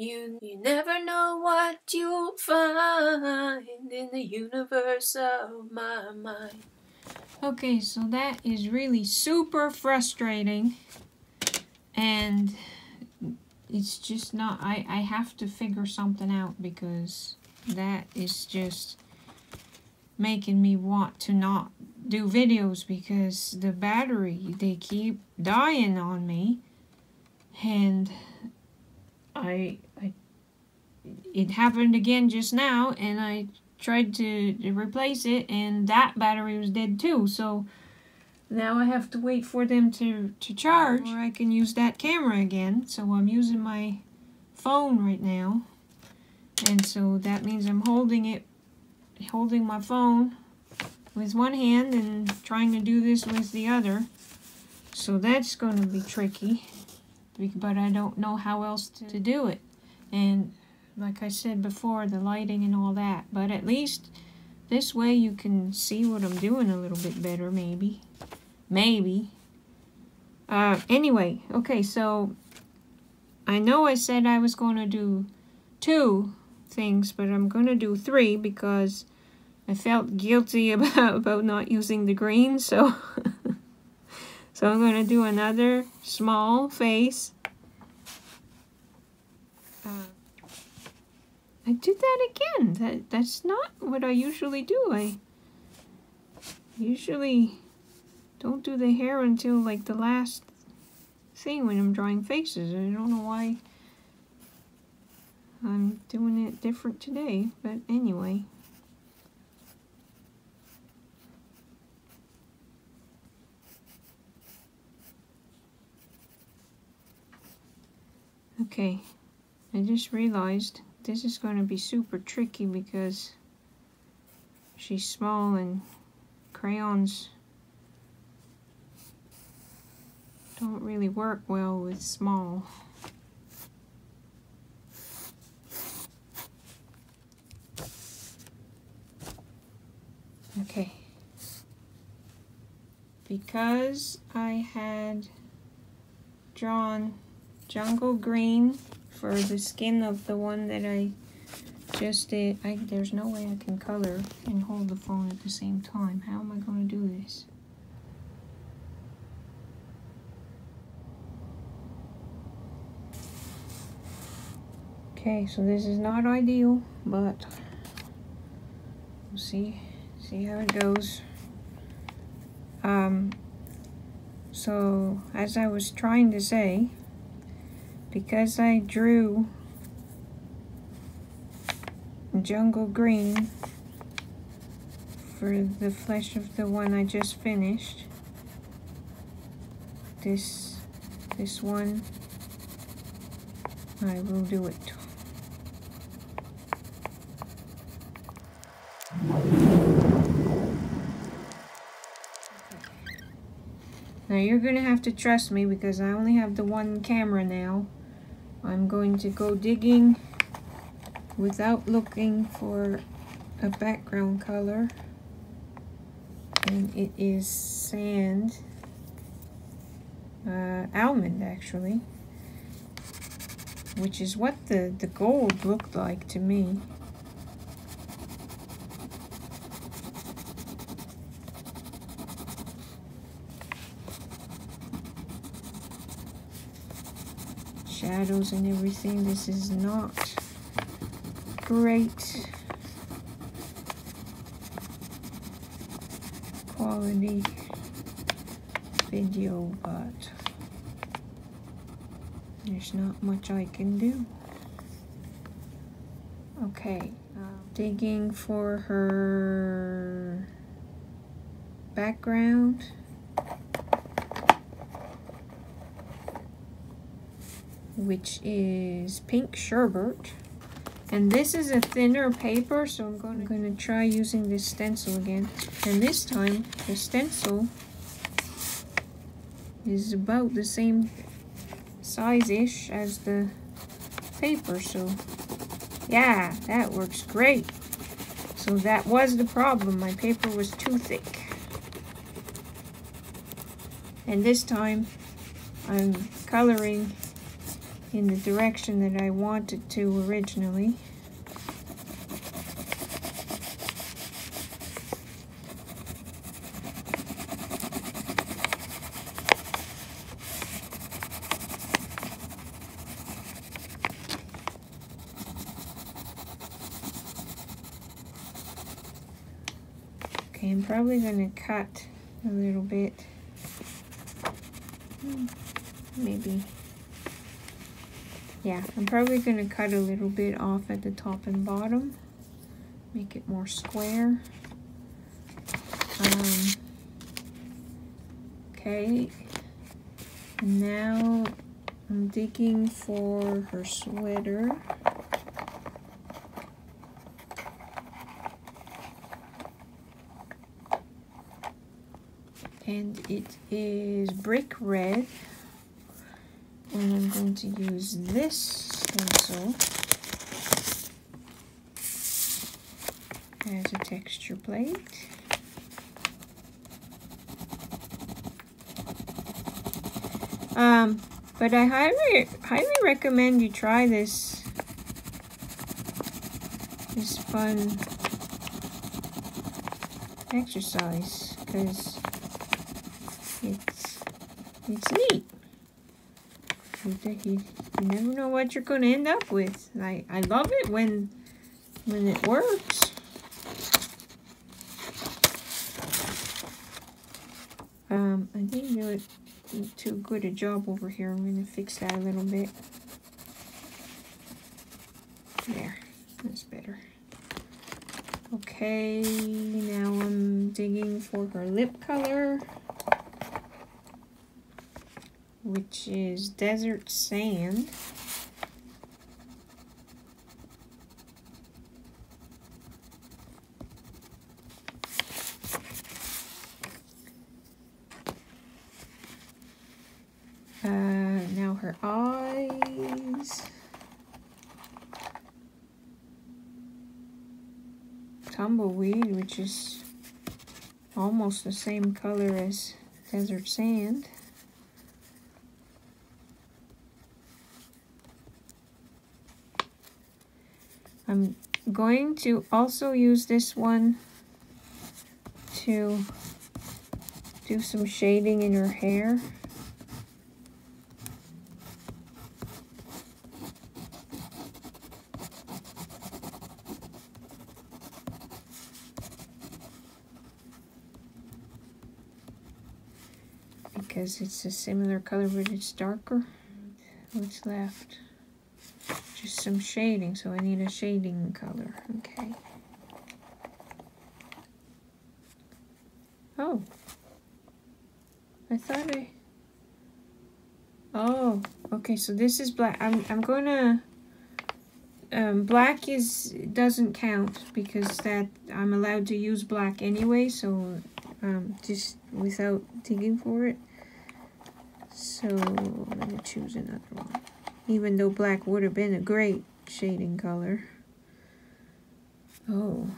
You, you never know what you'll find in the universe of my mind. Okay, so that is really super frustrating. And it's just not, I, I have to figure something out because that is just making me want to not do videos because the battery, they keep dying on me. And I, I, it happened again just now and I tried to, replace it and that battery was dead too. So now I have to wait for them to, to charge or I can use that camera again. So I'm using my phone right now. And so that means I'm holding it, holding my phone with one hand and trying to do this with the other. So that's going to be tricky, but I don't know how else to, to do it. And like I said before, the lighting and all that. But at least this way you can see what I'm doing a little bit better, maybe. Maybe. Uh, anyway, okay, so I know I said I was going to do two things, but I'm going to do three because I felt guilty about, about not using the green, so... so I'm going to do another small face. Uh, I did that again. That That's not what I usually do. I usually don't do the hair until like the last thing when I'm drawing faces. I don't know why I'm doing it different today, but anyway. Okay, I just realized this is going to be super tricky because she's small and crayons don't really work well with small. Okay. Because I had drawn jungle green for the skin of the one that I just did. I, there's no way I can color and hold the phone at the same time. How am I going to do this? Okay, so this is not ideal, but we'll see see how it goes. Um, so, as I was trying to say, because I drew jungle green for the flesh of the one I just finished, this, this one, I will do it. Now you're going to have to trust me because I only have the one camera now. I'm going to go digging without looking for a background color. And it is sand. Uh, almond actually. Which is what the, the gold looked like to me. Shadows and everything. This is not great quality video, but there's not much I can do. Okay, digging for her background. Which is pink sherbet. And this is a thinner paper, so I'm going, going to try using this stencil again. And this time, the stencil is about the same size-ish as the paper, so yeah, that works great. So that was the problem, my paper was too thick. And this time, I'm coloring in the direction that I wanted to originally. Okay, I'm probably going to cut a little bit. Hmm, maybe. Yeah, I'm probably going to cut a little bit off at the top and bottom. Make it more square. Um, okay. And now I'm digging for her sweater. and it is brick red and I'm going to use this stencil as a texture plate um, but I highly highly recommend you try this this fun exercise because it's it's neat. You, never know what you're going to end up with. I, I love it when when it works. Um, I didn't do it too good a job over here. I'm going to fix that a little bit. There, that's better. Okay, now I'm digging for her lip color which is desert sand. Uh, now her eyes. Tumbleweed, which is almost the same color as desert sand. I'm going to also use this one to do some shading in her hair. Because it's a similar color but it's darker. What's left? Just some shading, so I need a shading color. Okay. Oh. I thought I... Oh, okay, so this is black. I'm, I'm gonna... Um, black is doesn't count because that I'm allowed to use black anyway, so um, just without digging for it. So I'm gonna choose another one even though black would have been a great shading color. Oh.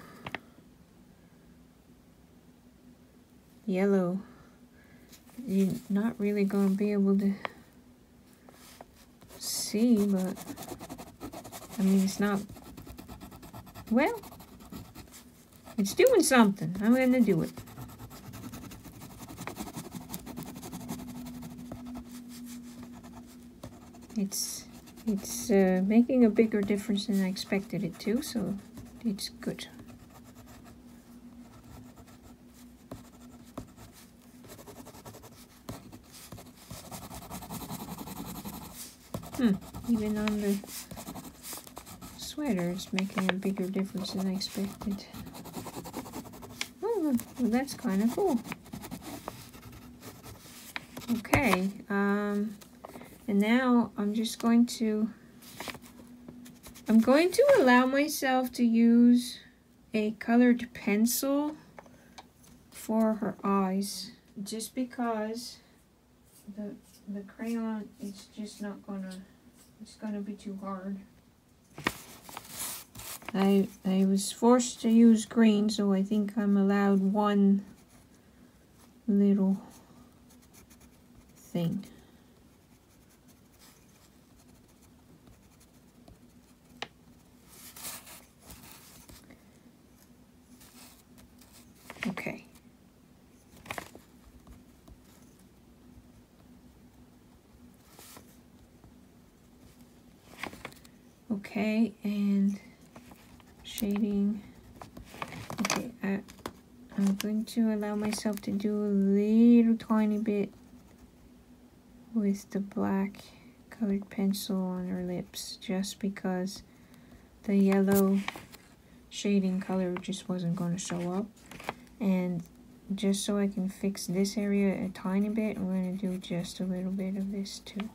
Yellow. You're not really going to be able to see, but I mean, it's not, well, it's doing something. I'm going to do it. It's it's uh, making a bigger difference than I expected it to, so it's good. Hmm, even on the sweater it's making a bigger difference than I expected. Oh, well that's kind of cool. Okay, um... And now I'm just going to, I'm going to allow myself to use a colored pencil for her eyes. Just because the, the crayon, it's just not gonna, it's gonna be too hard. I, I was forced to use green, so I think I'm allowed one little thing. Okay, and shading. Okay, I, I'm going to allow myself to do a little tiny bit with the black colored pencil on her lips just because the yellow shading color just wasn't going to show up and just so I can fix this area a tiny bit I'm going to do just a little bit of this too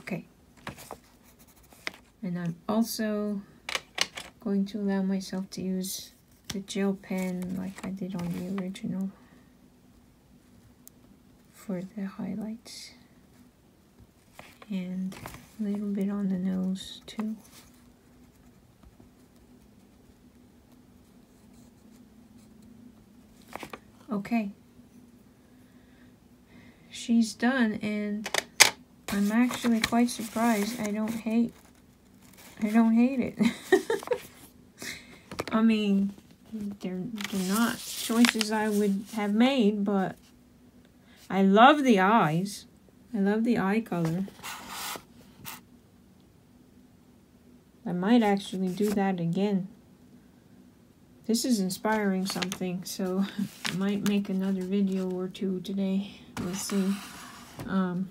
okay and I'm also going to allow myself to use the gel pen like I did on the original for the highlights and a little bit on the nose too. Okay. She's done and I'm actually quite surprised. I don't hate I don't hate it. I mean, they're, they're not choices I would have made, but I love the eyes. I love the eye color. I might actually do that again. This is inspiring something, so I might make another video or two today. We'll see um,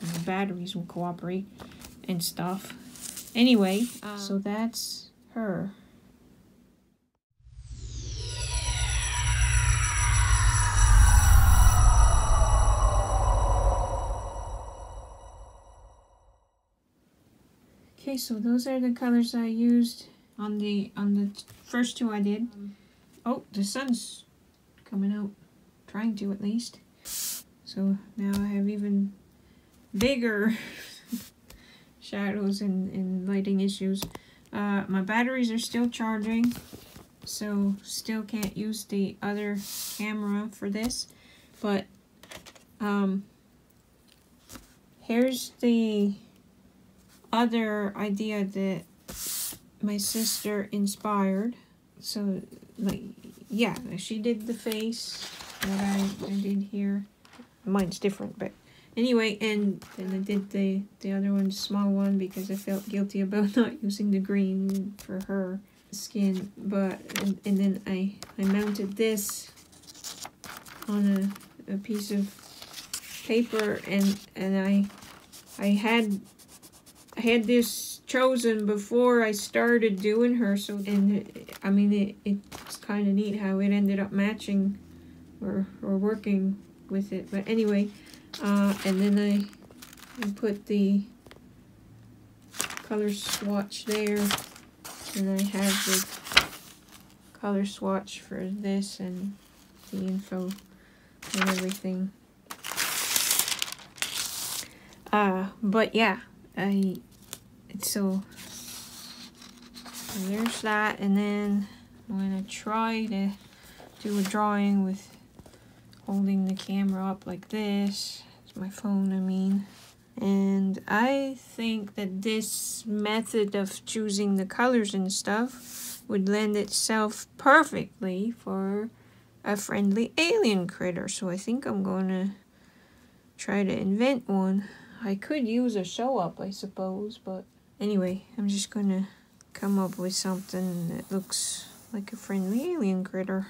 if batteries will cooperate and stuff. Anyway, um, so that's her. Okay, so those are the colors I used on the on the first two I did. Um, oh, the sun's coming out, trying to at least. So now I have even bigger shadows and, and lighting issues. Uh, my batteries are still charging, so still can't use the other camera for this. But um, here's the other idea that my sister inspired. So, like, yeah, she did the face that I, I did here. Mine's different, but anyway, and then I did the, the other one, small one, because I felt guilty about not using the green for her skin. But, and, and then I, I mounted this on a, a piece of paper and, and I, I had I had this chosen before I started doing her, so and I mean it, it's kind of neat how it ended up matching or or working with it. But anyway, uh, and then I, put the color swatch there, and I have the color swatch for this and the info and everything. Uh, but yeah, I so there's that and then I'm gonna try to do a drawing with holding the camera up like this it's my phone I mean. And I think that this method of choosing the colors and stuff would lend itself perfectly for a friendly alien critter. So I think I'm gonna try to invent one. I could use a show up I suppose but Anyway, I'm just gonna come up with something that looks like a friendly alien critter.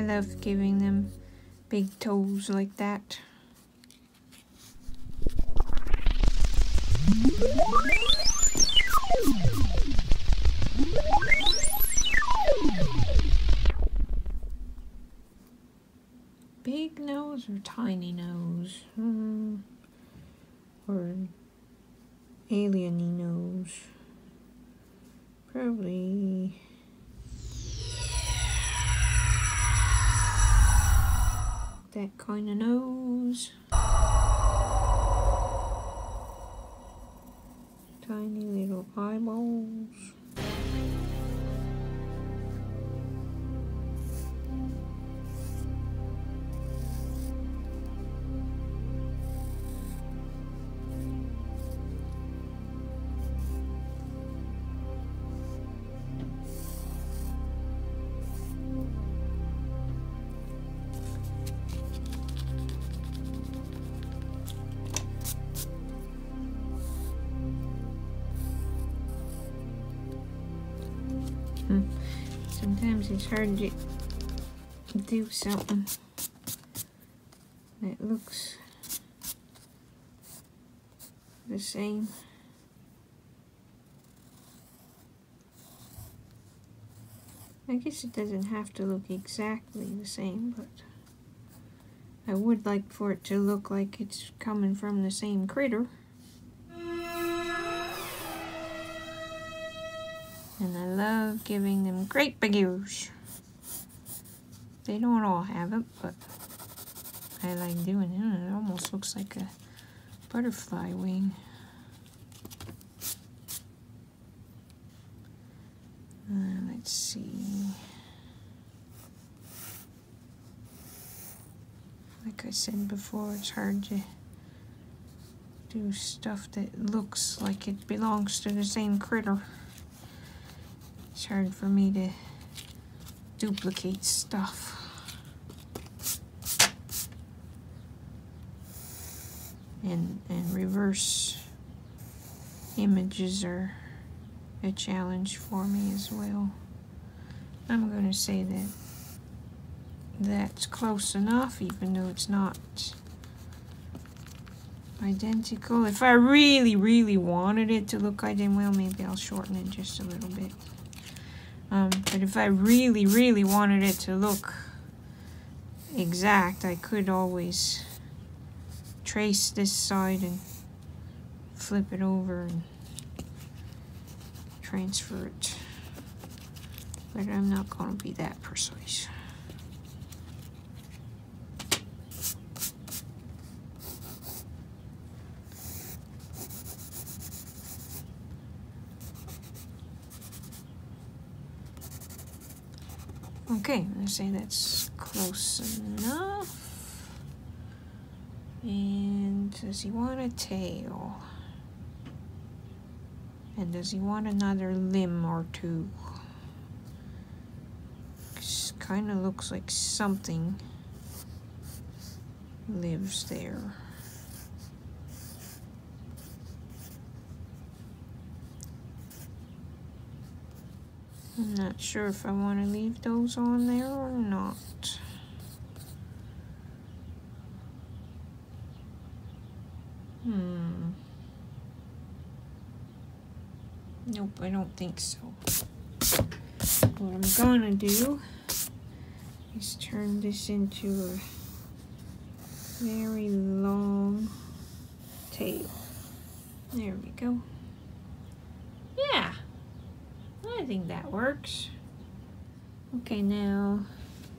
I love giving them big toes like that. Big nose or tiny nose? Hmm. Or alieny nose? Probably that kind of nose. Tiny little eyeballs. It's hard to do something that looks the same. I guess it doesn't have to look exactly the same, but I would like for it to look like it's coming from the same critter. And I love giving them great big ears. They don't all have it, but I like doing it. It almost looks like a butterfly wing. Uh, let's see. Like I said before, it's hard to do stuff that looks like it belongs to the same critter. It's hard for me to duplicate stuff. And, and reverse images are a challenge for me as well. I'm going to say that that's close enough, even though it's not identical. If I really, really wanted it to look identical, well, maybe I'll shorten it just a little bit. Um, but if I really, really wanted it to look exact, I could always trace this side and flip it over and transfer it. But I'm not going to be that precise. Okay, I say that's close enough. And does he want a tail? And does he want another limb or two? Kind of looks like something lives there. I'm not sure if I want to leave those on there or not. Hmm. Nope, I don't think so. What I'm gonna do is turn this into a very long tail. There we go. Yeah. I think that works. Okay, now,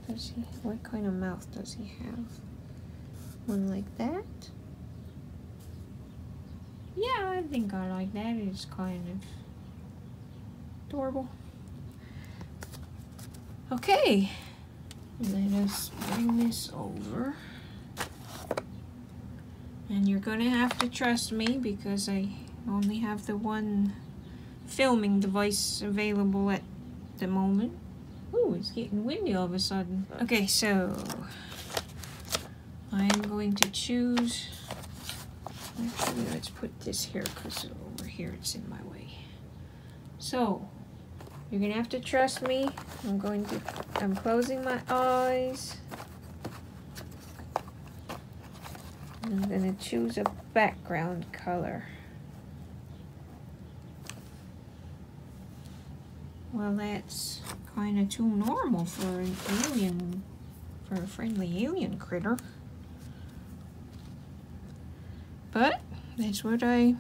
does he, what kind of mouth does he have? One like that? Yeah, I think I like that. It's kind of adorable. Okay, let us bring this over. And you're gonna have to trust me because I only have the one filming device available at the moment. Ooh, it's getting windy all of a sudden. Okay, so I'm going to choose. Actually, let's put this here because over here it's in my way. So you're gonna have to trust me. I'm going to. I'm closing my eyes. I'm gonna choose a background color. Well, that's kind of too normal for an alien, for a friendly alien critter. But that's what I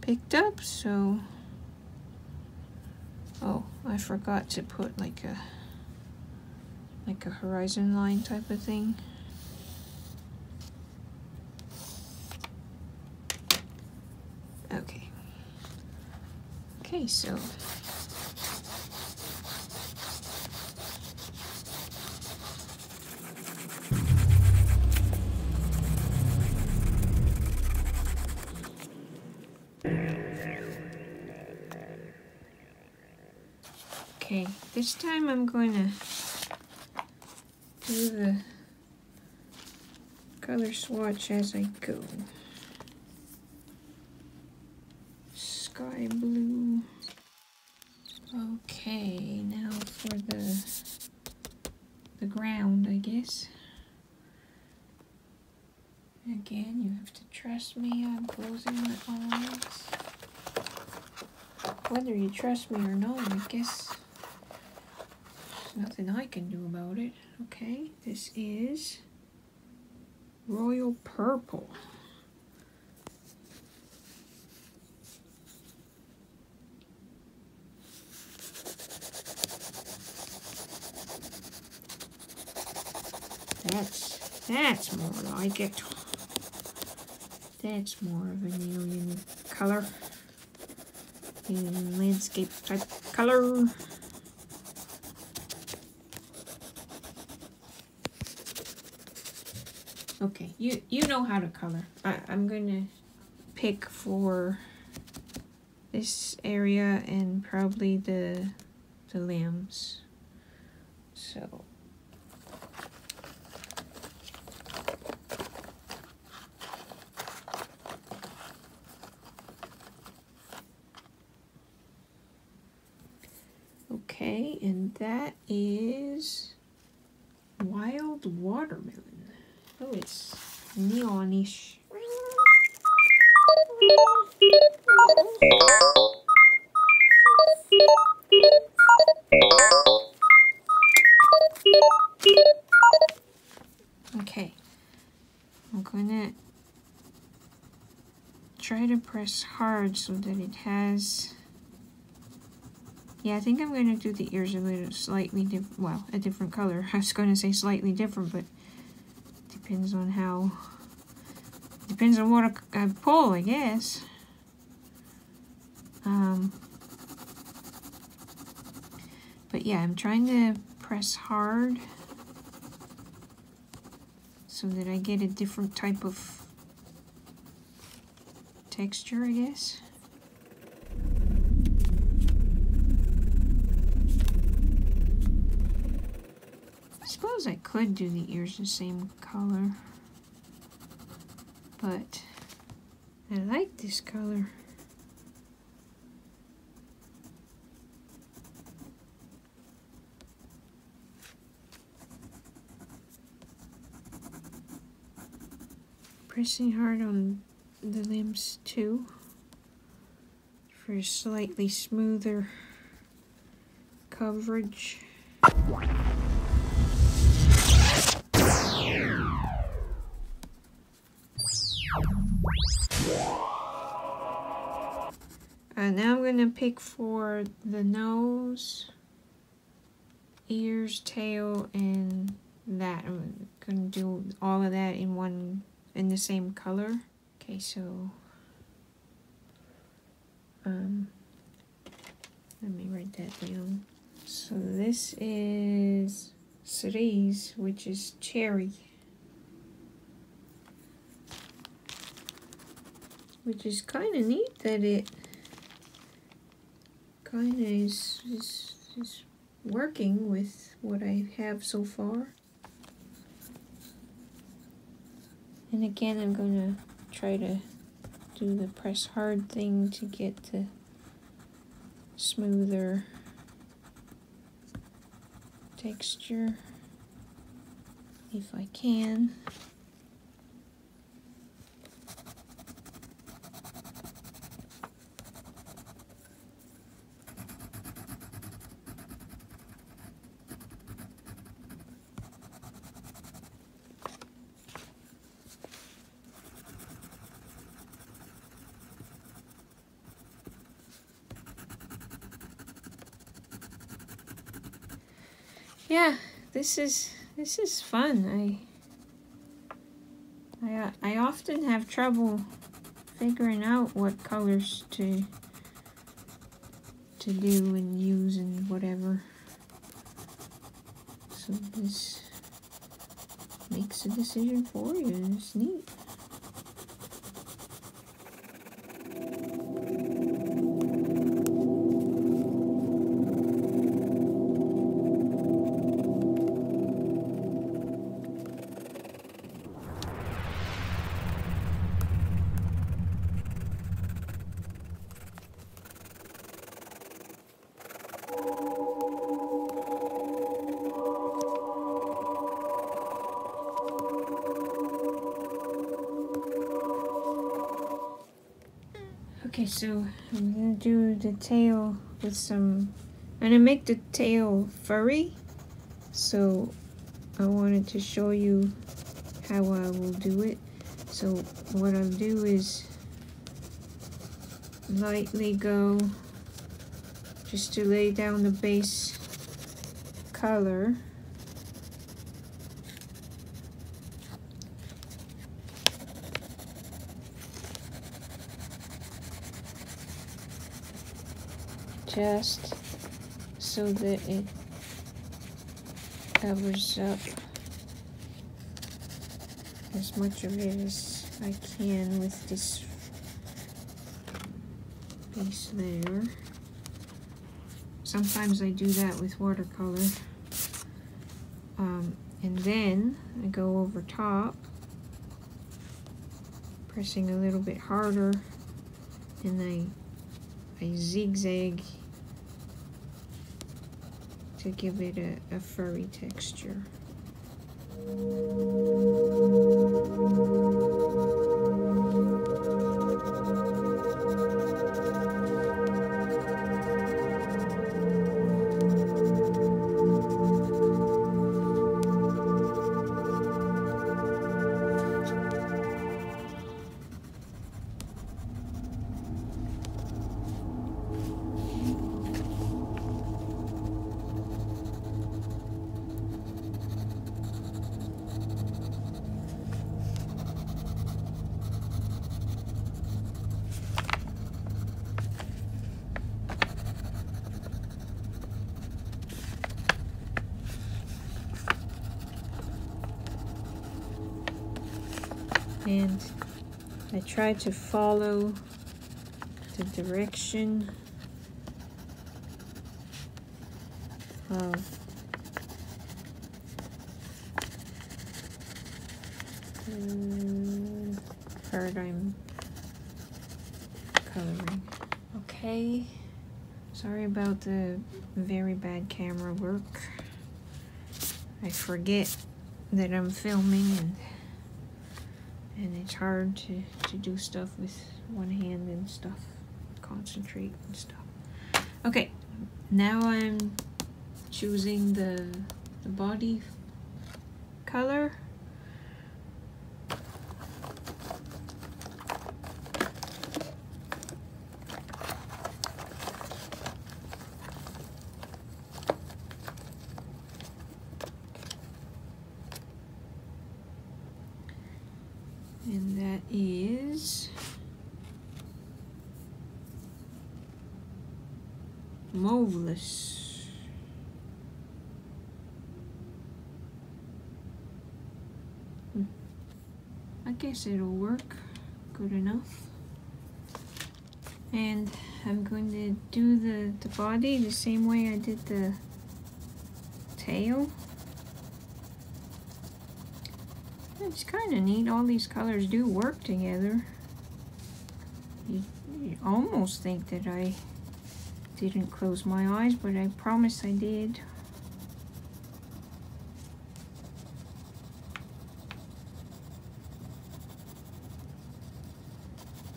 picked up, so Oh, I forgot to put like a like a horizon line type of thing. Okay. Okay, so This time I'm going to do the color swatch as I go. Sky blue. Okay, now for the the ground, I guess. Again, you have to trust me. I'm closing my eyes. Whether you trust me or not, I guess nothing I can do about it. Okay, this is royal purple. That's that's more like it. That's more of an alien color. Alien landscape type color. Okay, you you know how to color. I, I'm gonna pick for this area and probably the the limbs. So Okay, and that is wild watermelon. Oh, it's neonish. Okay, I'm gonna try to press hard so that it has yeah, I think I'm going to do the ears a little slightly different, well, a different color. I was going to say slightly different, but depends on how, depends on what I, I pull, I guess. Um, but yeah, I'm trying to press hard so that I get a different type of texture, I guess. I suppose I could do the ears the same color, but I like this color. Pressing hard on the limbs too for slightly smoother coverage. Uh, now I'm going to pick for the nose, ears, tail, and that. I'm going to do all of that in one, in the same color. Okay, so, um, let me write that down. So this is cerise, which is cherry. Which is kind of neat that it kind of is, is, is working with what I have so far. And again, I'm going to try to do the press hard thing to get the smoother texture if I can. Yeah, this is this is fun. I I uh, I often have trouble figuring out what colors to to do and use and whatever. So this makes a decision for you it's neat. The tail with some. And I'm gonna make the tail furry. So I wanted to show you how I will do it. So what I'll do is lightly go just to lay down the base color. Just so that it covers up as much of it as I can with this piece there. Sometimes I do that with watercolor. Um, and then I go over top, pressing a little bit harder, and I, I zigzag to give it a, a furry texture. And I try to follow the direction of hmm, the part I'm coloring. Okay, sorry about the very bad camera work. I forget that I'm filming and and it's hard to, to do stuff with one hand and stuff concentrate and stuff. Okay now I'm choosing the the body color and that is Mauvelous. Hmm. I guess it'll work good enough. And I'm going to do the, the body the same way I did the tail. It's kind of neat. All these colors do work together. You, you almost think that I didn't close my eyes, but I promise I did.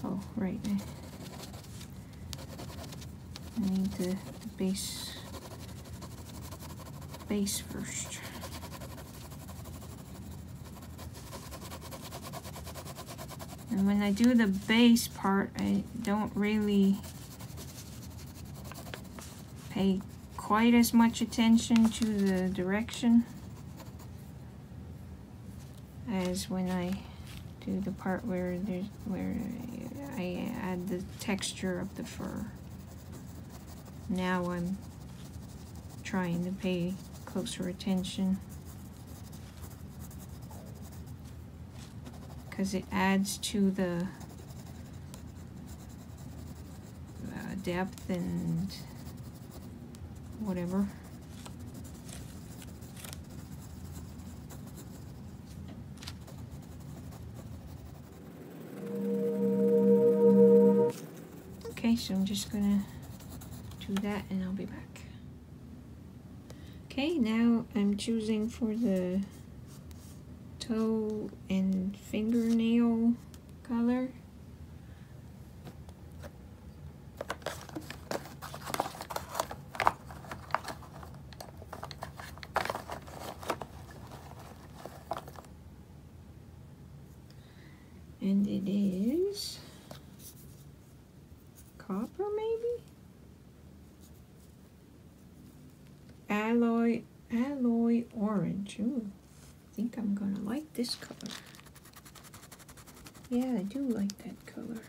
Oh, right. I, need the, the base base first. And when I do the base part, I don't really pay quite as much attention to the direction as when I do the part where there's where I add the texture of the fur. Now I'm trying to pay closer attention because it adds to the uh, depth and whatever. Okay, so I'm just gonna do that and I'll be back. Okay, now I'm choosing for the toe and fingernail color. And it is copper maybe? Alloy alloy orange. Ooh, I think I'm gonna like this color. Yeah, I do like that color.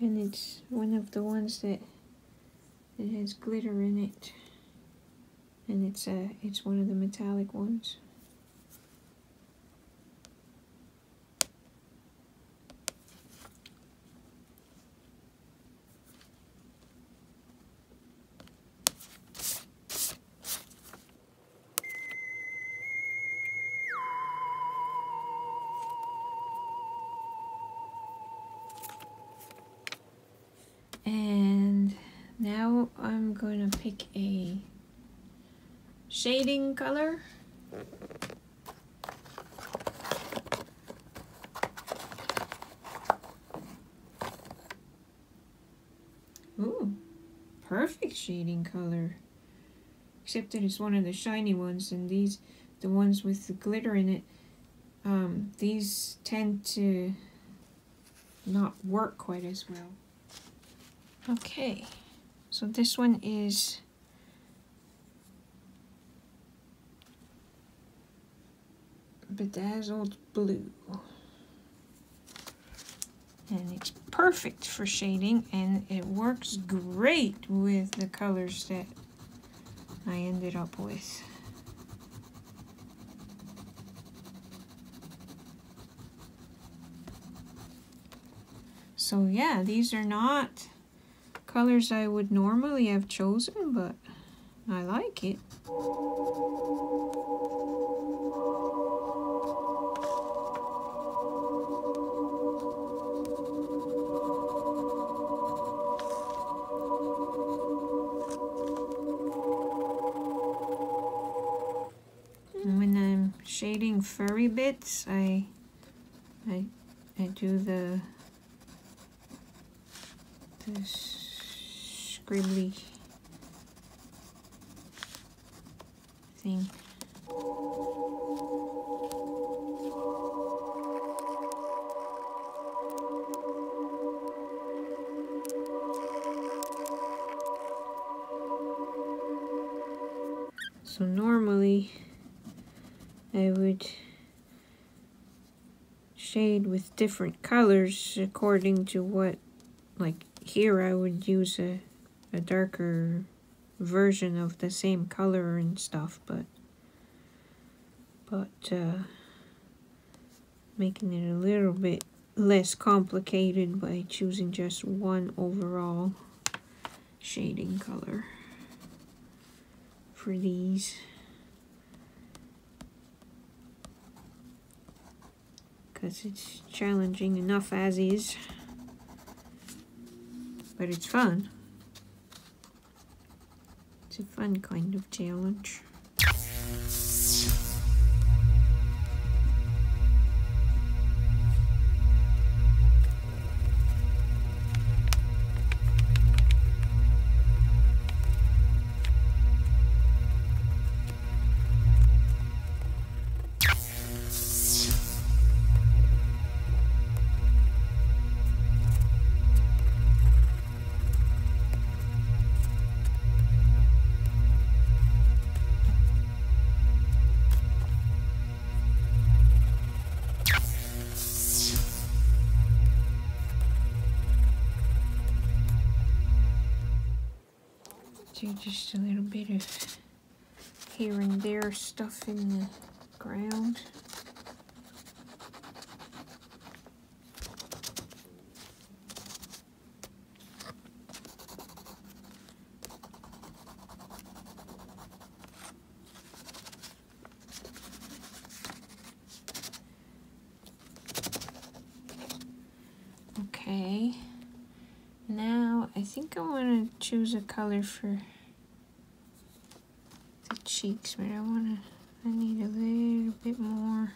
And it's one of the ones that it has glitter in it. And it's a it's one of the metallic ones. Color. Ooh, perfect shading color. Except that it's one of the shiny ones and these, the ones with the glitter in it, um, these tend to not work quite as well. Okay, so this one is bedazzled blue. And it's perfect for shading and it works great with the colors that I ended up with. So yeah, these are not colors I would normally have chosen, but I like it. Bits, I I I do the the scribbly different colors according to what like here I would use a, a darker version of the same color and stuff but but uh, making it a little bit less complicated by choosing just one overall shading color for these because it's challenging enough as is. But it's fun. It's a fun kind of challenge just a little bit of here and there stuff in the ground. Okay. Now I think I want to choose a color for cheeks, but I want to, I need a little bit more.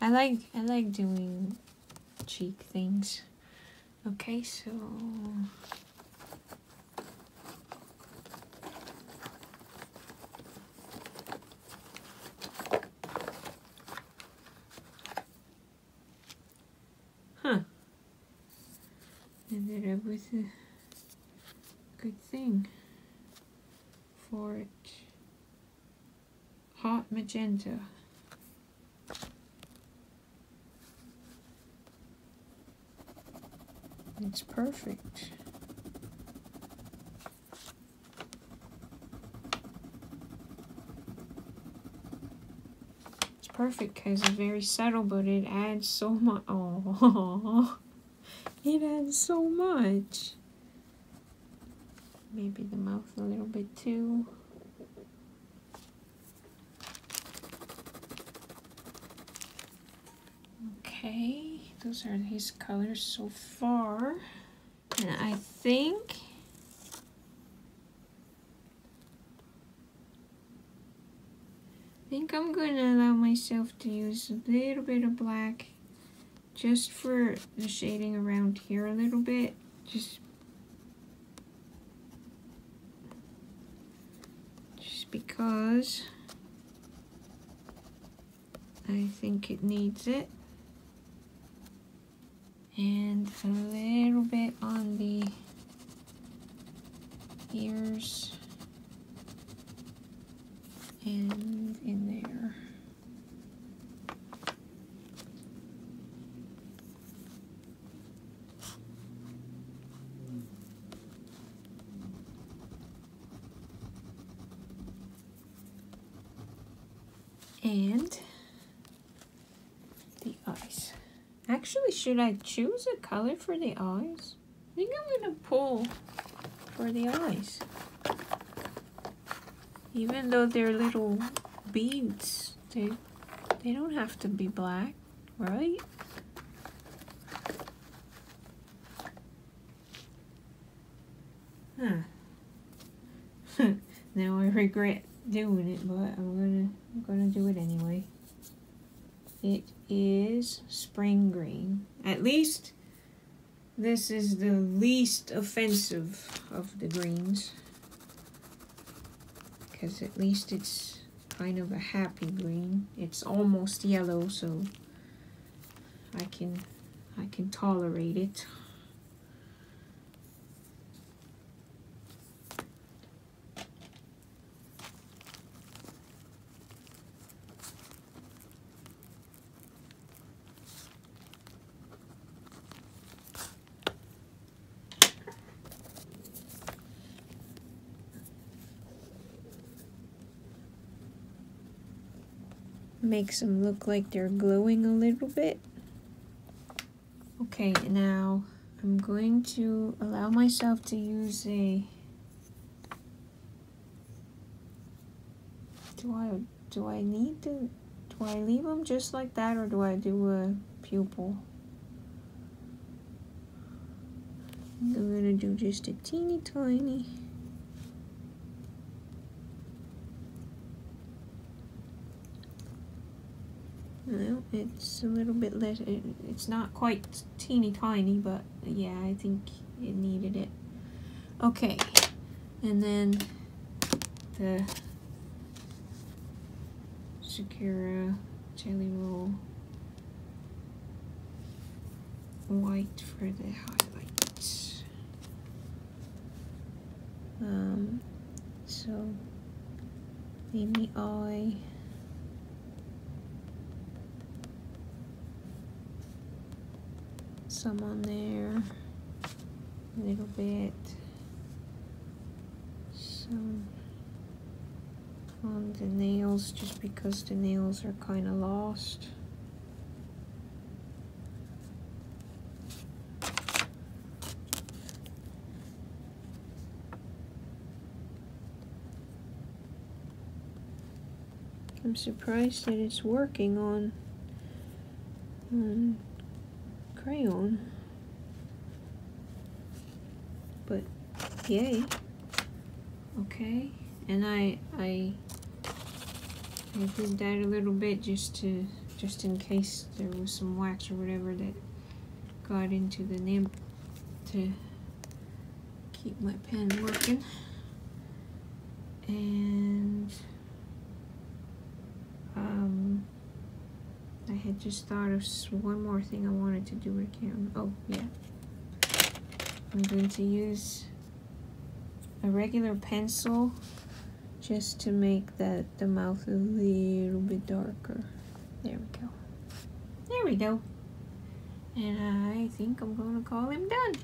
I like I like doing cheek things. Okay, so Huh. A good thing for it. Hot magenta. It's perfect. It's perfect because it's very subtle, but it adds so much. Oh, it adds so much. Maybe the mouth a little bit too. Okay, those are his colors so far. And I think I think I'm going to allow myself to use a little bit of black just for the shading around here a little bit. Just just because I think it needs it. And a little bit on the ears and in there. And the eyes. Actually, should I choose a color for the eyes? I think I'm gonna pull for the eyes. Even though they're little beads, they they don't have to be black, right? Huh. now I regret doing it, but I'm gonna I'm gonna do it anyway. It is spring green. At least this is the least offensive of the greens. Because at least it's kind of a happy green. It's almost yellow, so I can I can tolerate it. Makes them look like they're glowing a little bit. Okay, now I'm going to allow myself to use a do I do I need to do I leave them just like that or do I do a pupil? I'm gonna do just a teeny tiny Well, it's a little bit less, it, it's not quite teeny tiny, but yeah, I think it needed it. Okay, and then the Sakura Gelly Roll white for the highlights. Um, so in the eye some on there. A little bit. Some on the nails just because the nails are kind of lost. I'm surprised that it's working on, on crayon. But yay. Okay. And I I I did that a little bit just to just in case there was some wax or whatever that got into the nib to keep my pen working. And um, had just thought of one more thing I wanted to do with camera. Oh, yeah. I'm going to use a regular pencil just to make that the mouth a little bit darker. There we go. There we go. And I think I'm going to call him done.